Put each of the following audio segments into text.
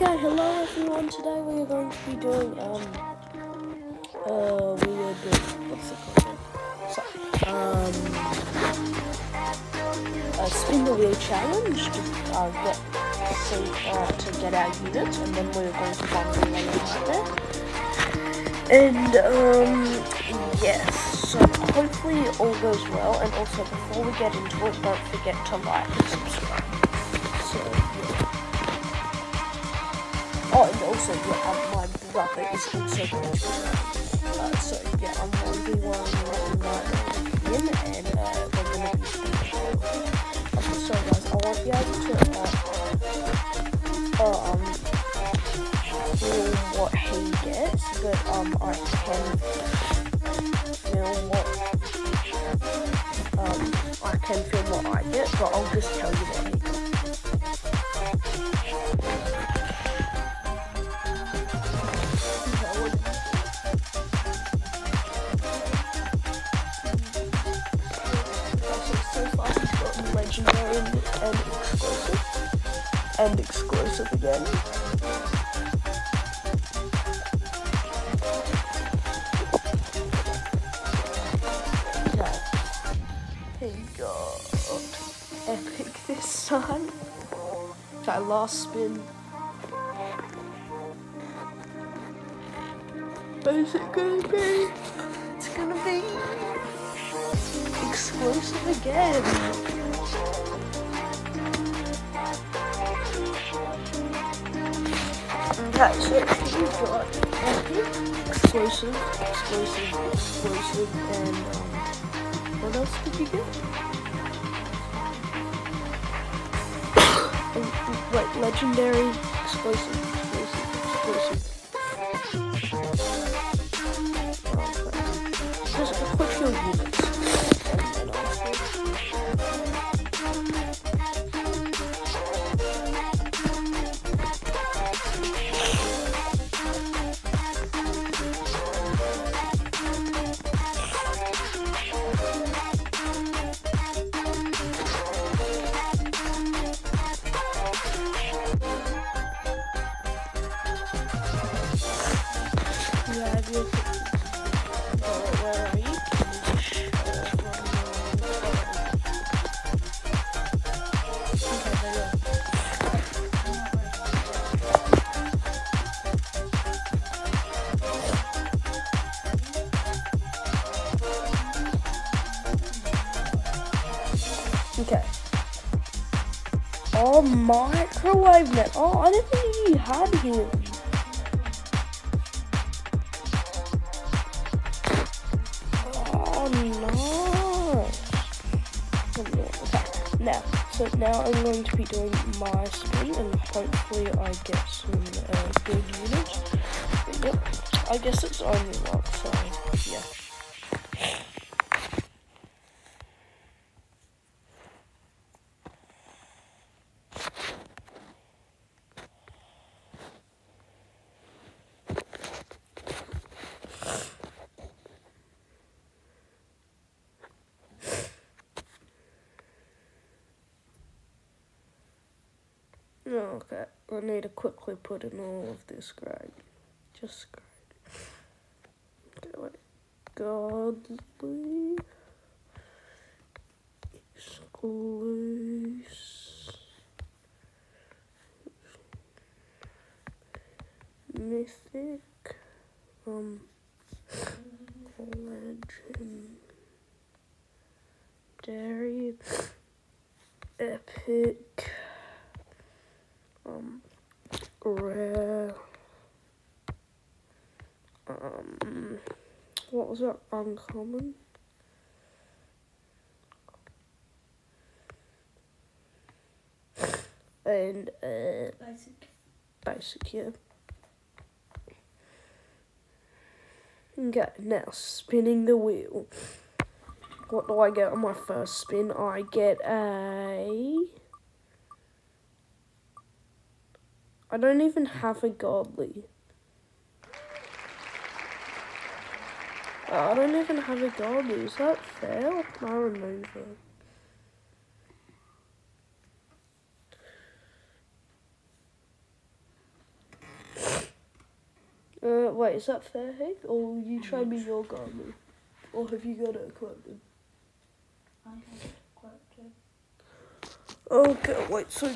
Okay, hello everyone. Today we are going to be doing um uh we are doing what's it called? So, um a spin the wheel challenge to uh, get see, uh, to get our units, and then we're going to bundle them out there. And um yes, so hopefully all goes well. And also before we get into it, don't forget to like and subscribe. Also, yeah, my brother is also going to be. Uh, so, yeah, I'm 1v1 right now him, and uh, we're going to be. Okay, so, guys, I won't be able to, uh, uh, um, film what he gets, but, um, I can film what, um, I can film what I get, but I'll just tell you what legendary and, and exclusive. And exclusive again. Okay. He got epic this time. Okay, last spin. Where's it gonna be? It's gonna be exclusive again. Okay, so we got Explosive, explosive, exclusive, and um, what else did you get? Oh, Wait, legendary, explosive, explosive, exclusive. Microwave net. Oh, I didn't think you had him. Oh, nice. Now, so now I'm going to be doing my spin and hopefully I get some uh, good units. But yep, I guess it's only one, so yeah. Oh, okay, I need to quickly put in all of this grade. Just grade. Okay, wait. Godly. Exclusive. Mythic. Um. legend, Legendary. Epic. Um. Rare. Um. What was that? Uncommon. And uh, Basic. basic, yeah. Okay, now spinning the wheel. What do I get on my first spin? I get a. I don't even have a godly. I don't even have a godly. Is that fair? Can I remove it? Uh, wait, is that fair, Heath? Or will you trade me your garment? Or have you got it equipped? I have it. Okay, oh, wait, so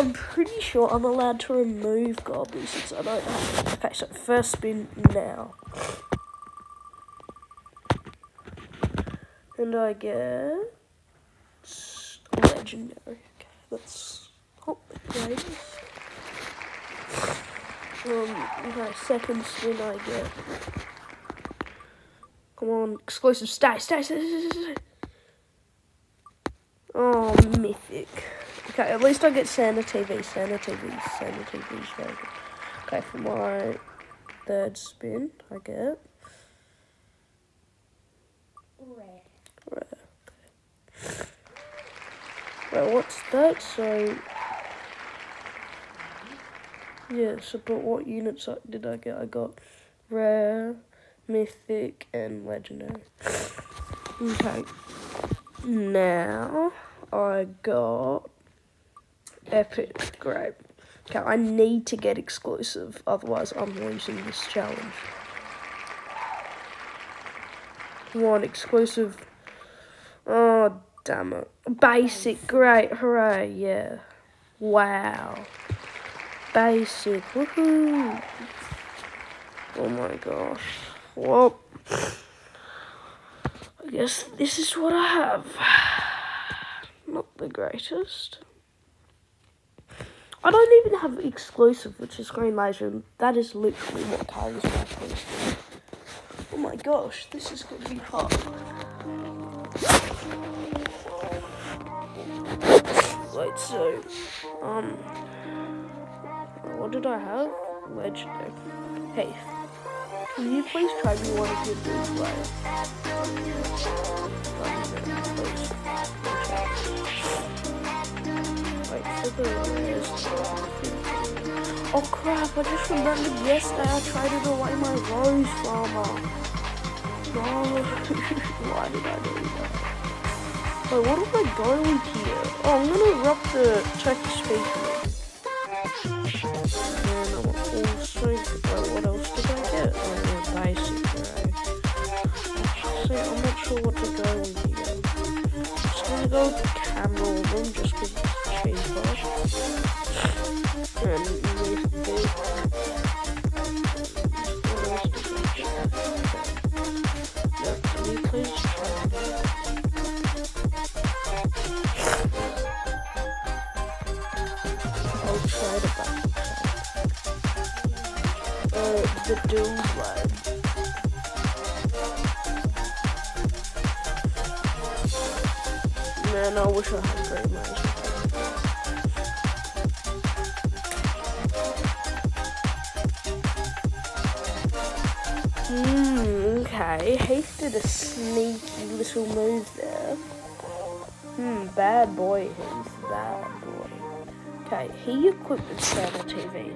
I'm pretty sure I'm allowed to remove Goblin since I don't have Okay, so first spin now. And I get legendary. Okay, that's the greatest. Um, okay, second spin I get. Come on, exclusive stay, stay, stay, stay, stay. Oh, mythic. Okay, at least I get Santa TV, Santa TV, Santa TV. Okay, for my third spin, I get Red. rare. Well, what's that? So, yeah, so, but what units did I get? I got rare, mythic, and legendary. Okay. Now, I got epic. Great. Okay, I need to get exclusive, otherwise I'm losing this challenge. One exclusive. Oh, damn it. Basic, great, hooray, yeah. Wow. Basic, woohoo. Oh my gosh. Well, I guess this is what I have. Not the greatest. I don't even have exclusive, which is Green Laser, and that is literally what carries my post. Oh my gosh, this is going to be hot. Wait, so, um, what did I have? Legendary. Hey, can you please try me one of your dudes, right? Wait for the. Oh crap, I just remembered yesterday I traded away my rose farmer. No, why did I do that? Wait, what am I going here? Oh, I'm gonna rock the Turkish speaker. And I'm also, wait, what else did I get? Oh, basic, right? Actually, I'm not sure what to go with here. just gonna go with the camera one just because it's cheaper. With oh, the... Doom I wish I had okay. Heath did a sneaky little move there. Hmm, bad boy, Heath. Bad boy. Okay, he equipped with Santa TV.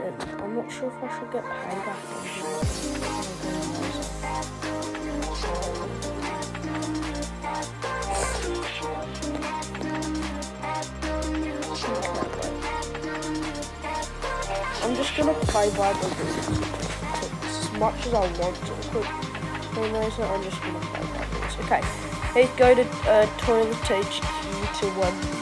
And I'm not sure if I should get payback on. I'm just gonna play by the rules. Much as I want to equip Terminator, I'm just gonna play the. Okay, let's go to uh, Toilet HQ to 1v1.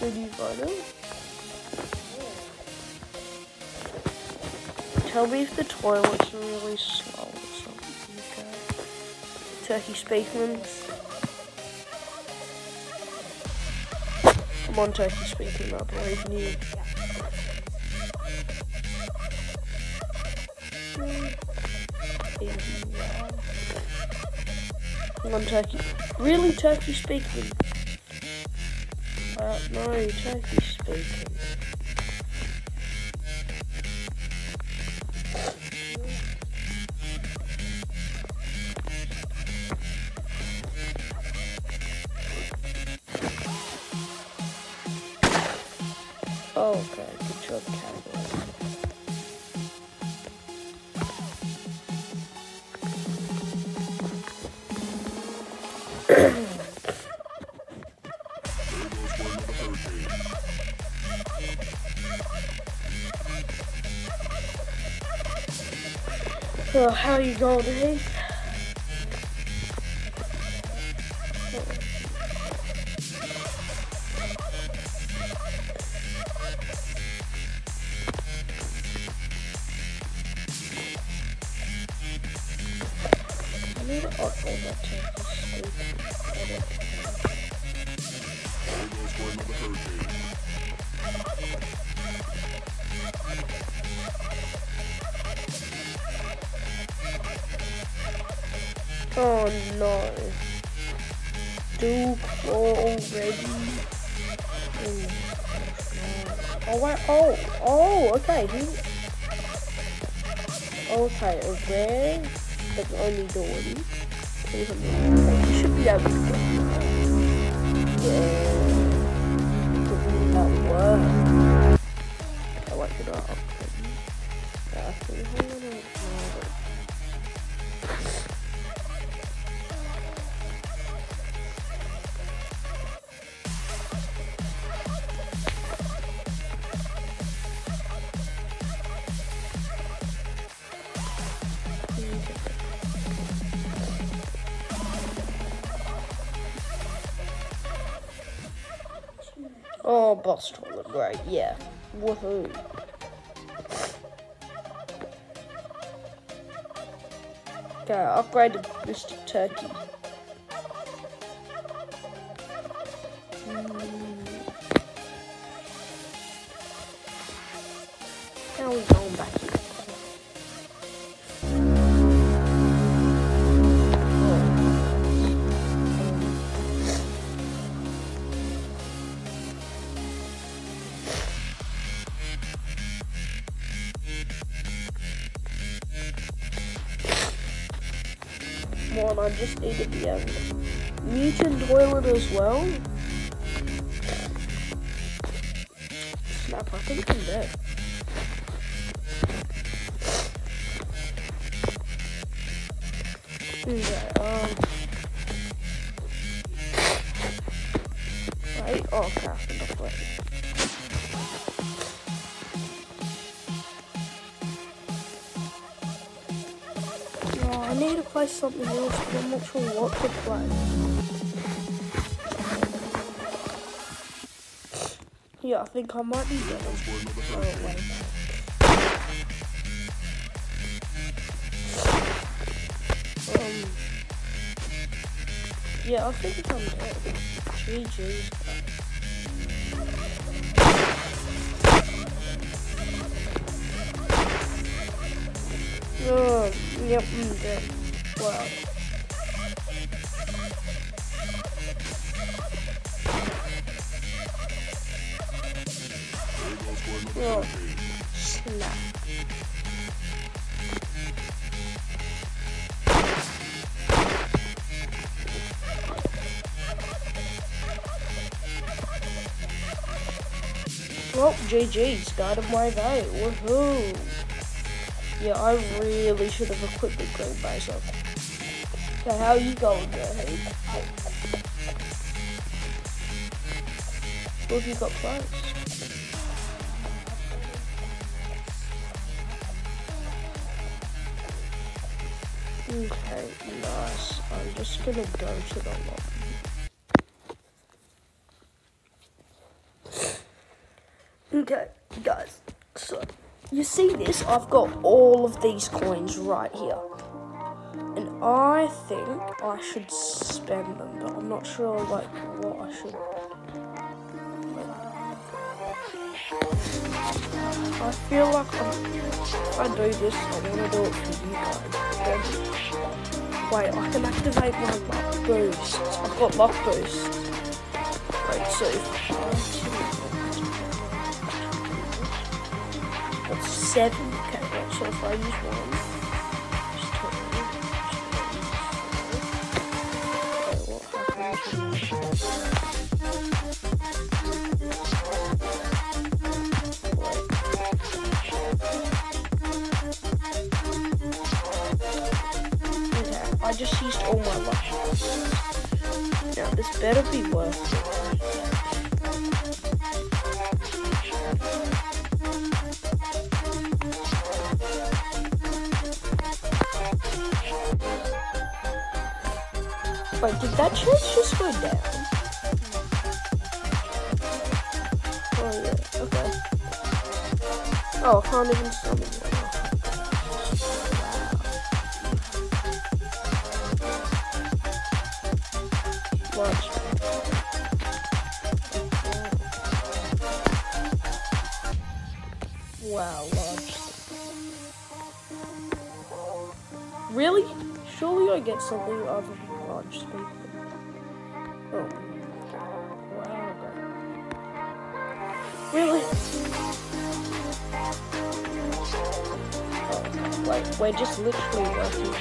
Tell me if the toilets really slow. Turkey speaking. Come on, Turkey speaking. I believe in you. On, Turkey. Really, Turkey speaking. No, turkey how you going, Heath? Oh, no. oh oh, okay. Okay, aware, but only. 200. Okay, you should be able to get that. Yeah. That work. Okay, wait for that. Yeah, I think I'm gonna Oh, boss toilet, great, yeah. Woohoo. Okay, upgraded Mr. Turkey. I just to be able to mutant toilet as well. Snap, I think I'm dead. Okay, need to play something else, but I'm not sure what to play. Yeah, I think I might be dead. Oh, wait. Um, yeah, I think I'm dead. GG's. Oh, yep, dead. Wow. Oh, snap. Well, GG's, got him my vote. Woohoo! Yeah, I really should have equipped the green myself. Okay, how are you going there, hey? hey. What have you got close? Okay, nice. I'm just gonna go to the lobby. Okay, guys. You see this? I've got all of these coins right here. And I think I should spend them, but I'm not sure like what I should. I feel like I'm, if I do this, I want to do it for you guys. Wait, I can activate my luck boost. I've got luck boost. Wait, so seven. Okay, so if I use one, I just used all my luck. Now this better be worth it. Wait, did that church just go down? Oh yeah, okay. Oh, can't even summon. Wow. Watch. Wow, large. Really? Surely I get something other than speed. Oh. Wow. Really? Oh, wait, we're just literally working.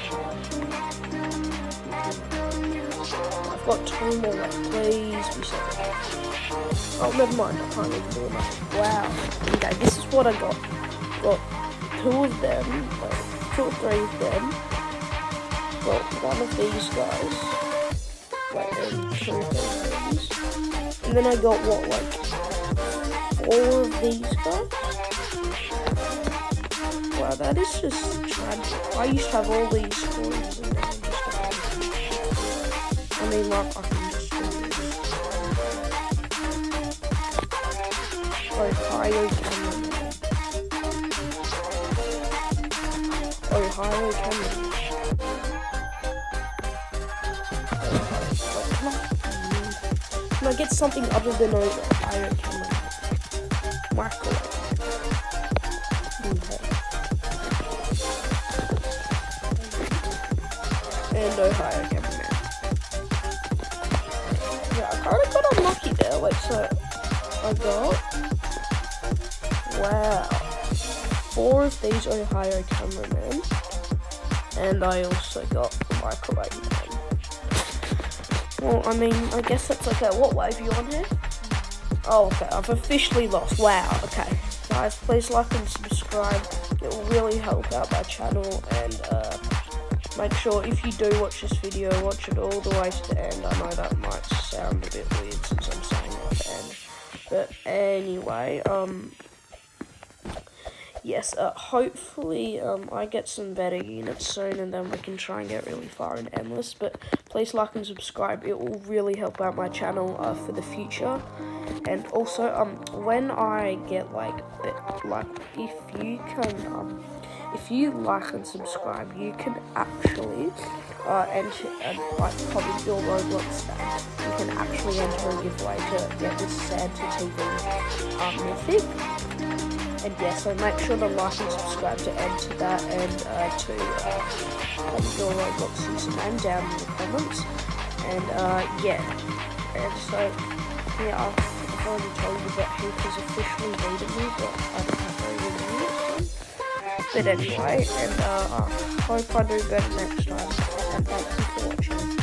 I've got two more left. Please be. Oh, never mind. I can't even do enough. Wow. Okay, this is what I got. Got two of them. Like, two or three of them. Got one of these guys. And then I got what, like, four of these guys? Wow, that is just tragic. I used to have all these coins and then I just got I mean, like, I can just do this. Ohio Cameron. Ohio Cameron. I, get something other than Ohio Cameron? Microwave. Okay. And Ohio Cameron. Yeah, I kind of got unlucky there. Wait, so I got wow four of these Ohio cameramen, and I also got the microwave. Well, I mean, I guess that's okay. What wave are you on here? Oh, okay. I've officially lost. Wow. Okay, guys, please like and subscribe. It will really help out my channel and. uh Make sure if you do watch this video, watch it all the way to the end. I know that might sound a bit weird since I'm saying it at the end. But anyway, um, yes, uh, hopefully um, I get some better units soon and then we can try and get really far in Endless. But please like and subscribe. It will really help out my channel uh, for the future. And also, um, when I get like, like if you can, um, if you like and subscribe, you can actually uh, enter and like comment your Roblox stand. You can actually enter a giveaway to get this Santa TV um, mythic. And yeah, so make sure to like and subscribe to enter that and uh, to uh, your Roblox username down in the comments. And uh, yeah, and so yeah, I've, already told you that Heath has officially beaten me, but I don't have very good units. But anyway, and uh, I hope I do better next time. And thank you for watching.